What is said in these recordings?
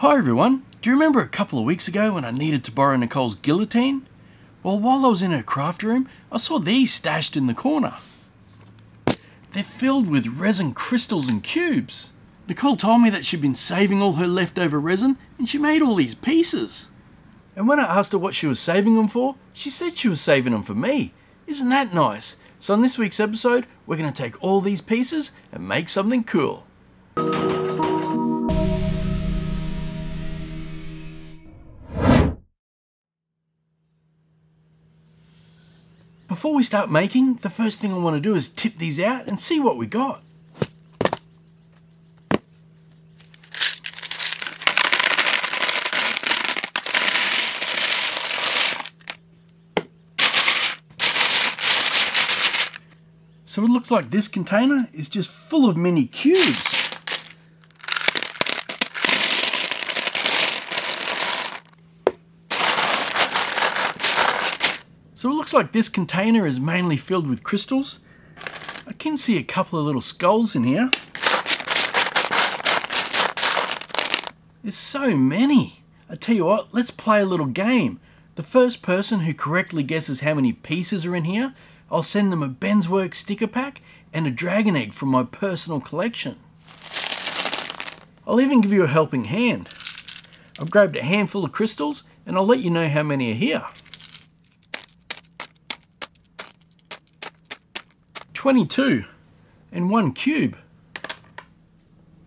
Hi everyone, do you remember a couple of weeks ago when I needed to borrow Nicole's guillotine? Well, while I was in her craft room, I saw these stashed in the corner. They're filled with resin crystals and cubes. Nicole told me that she'd been saving all her leftover resin and she made all these pieces. And when I asked her what she was saving them for, she said she was saving them for me. Isn't that nice? So in this week's episode, we're going to take all these pieces and make something cool. Before we start making, the first thing I want to do is tip these out and see what we got. So it looks like this container is just full of mini cubes. So it looks like this container is mainly filled with crystals. I can see a couple of little skulls in here. There's so many. I tell you what, let's play a little game. The first person who correctly guesses how many pieces are in here, I'll send them a Ben's Worx sticker pack and a dragon egg from my personal collection. I'll even give you a helping hand. I've grabbed a handful of crystals and I'll let you know how many are here. 22 and one cube.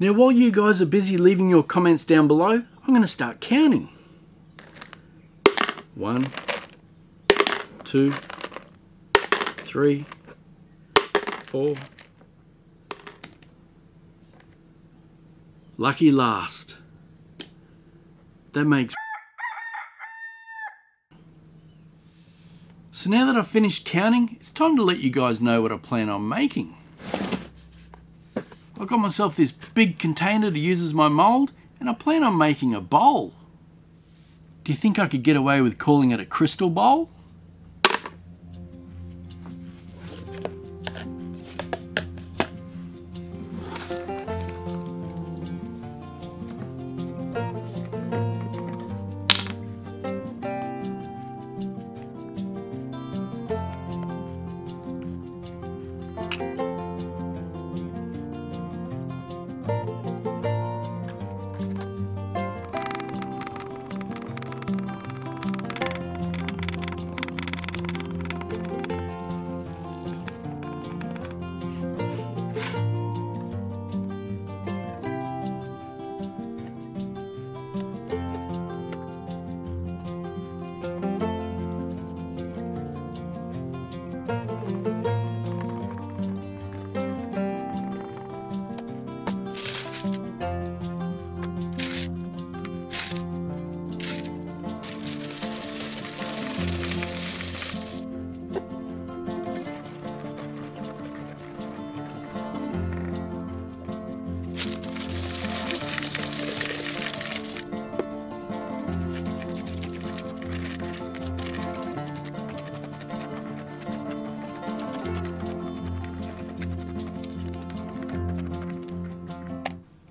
Now while you guys are busy leaving your comments down below, I'm going to start counting. One, two, three, four. Lucky last. That makes So now that I've finished counting, it's time to let you guys know what I plan on making. I've got myself this big container to use as my mould, and I plan on making a bowl. Do you think I could get away with calling it a crystal bowl?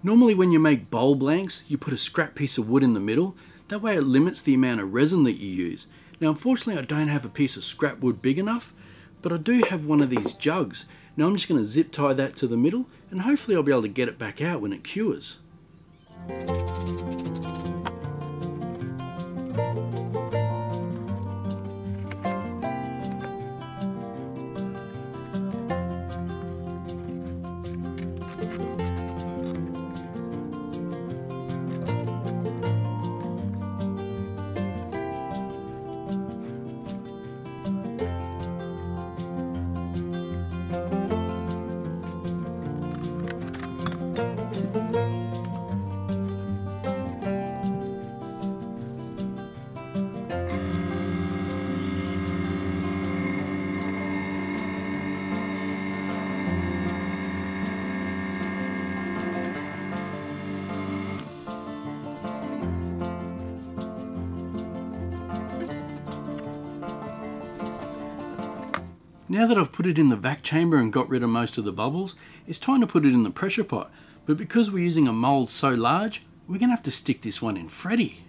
Normally when you make bowl blanks, you put a scrap piece of wood in the middle. That way it limits the amount of resin that you use. Now unfortunately I don't have a piece of scrap wood big enough, but I do have one of these jugs. Now I'm just going to zip tie that to the middle and hopefully I'll be able to get it back out when it cures. Now that I've put it in the vac chamber and got rid of most of the bubbles, it's time to put it in the pressure pot. But because we're using a mould so large, we're gonna have to stick this one in Freddy.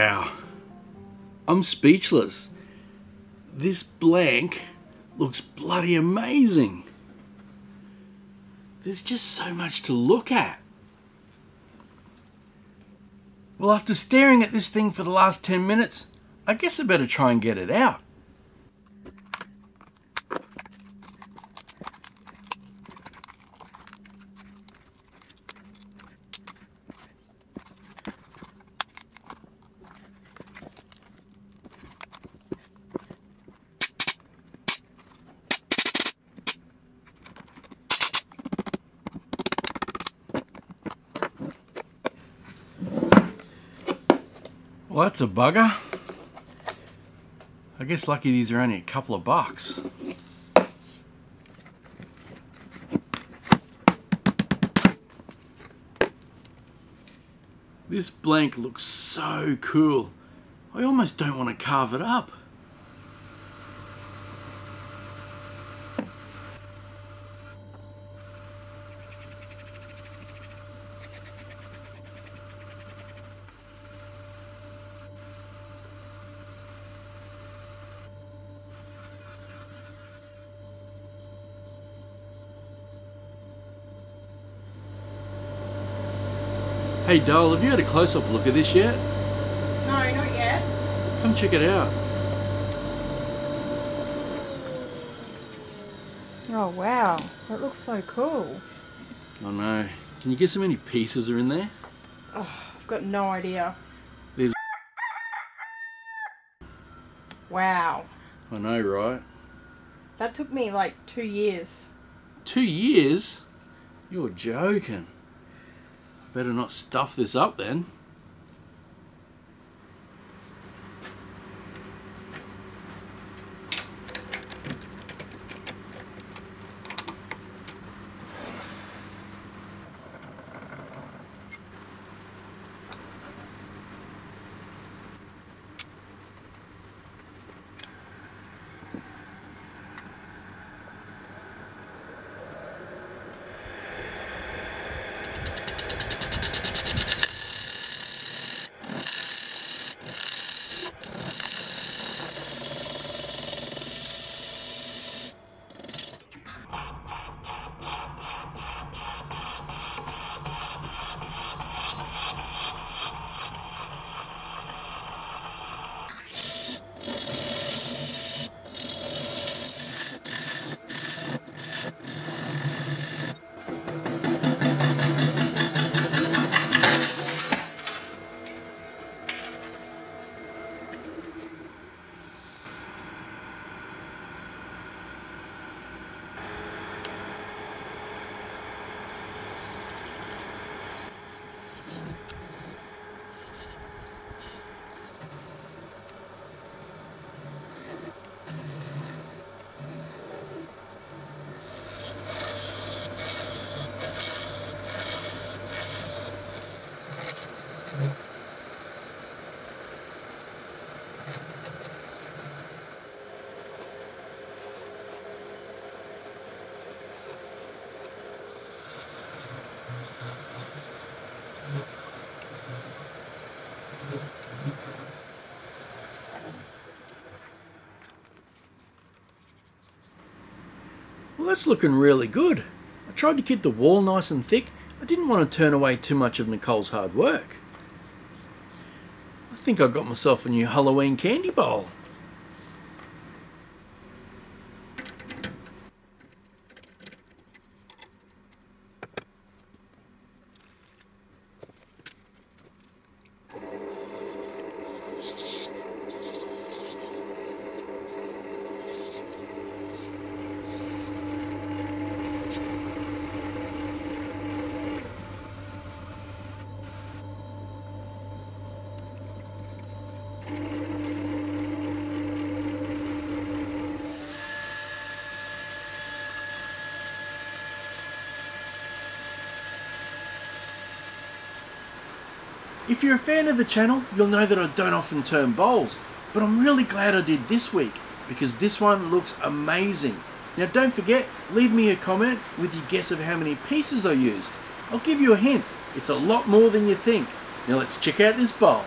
Wow. I'm speechless. This blank looks bloody amazing. There's just so much to look at. Well, after staring at this thing for the last 10 minutes, I guess I better try and get it out. That's a bugger. I guess lucky these are only a couple of bucks. This blank looks so cool. I almost don't want to carve it up. Hey doll, have you had a close-up look at this yet? No, not yet. Come check it out. Oh wow, that looks so cool. I know. Can you guess how many pieces are in there? Oh, I've got no idea. There's Wow, I know, right? that took me like two years. Two years? You're joking. Better not stuff this up then. That's looking really good. I tried to keep the wall nice and thick. I didn't want to turn away too much of Nicole's hard work. I think I got myself a new Halloween candy bowl. If you're a fan of the channel, you'll know that I don't often turn bowls, but I'm really glad I did this week because this one looks amazing. Now don't forget, leave me a comment with your guess of how many pieces I used. I'll give you a hint, it's a lot more than you think. Now let's check out this bowl.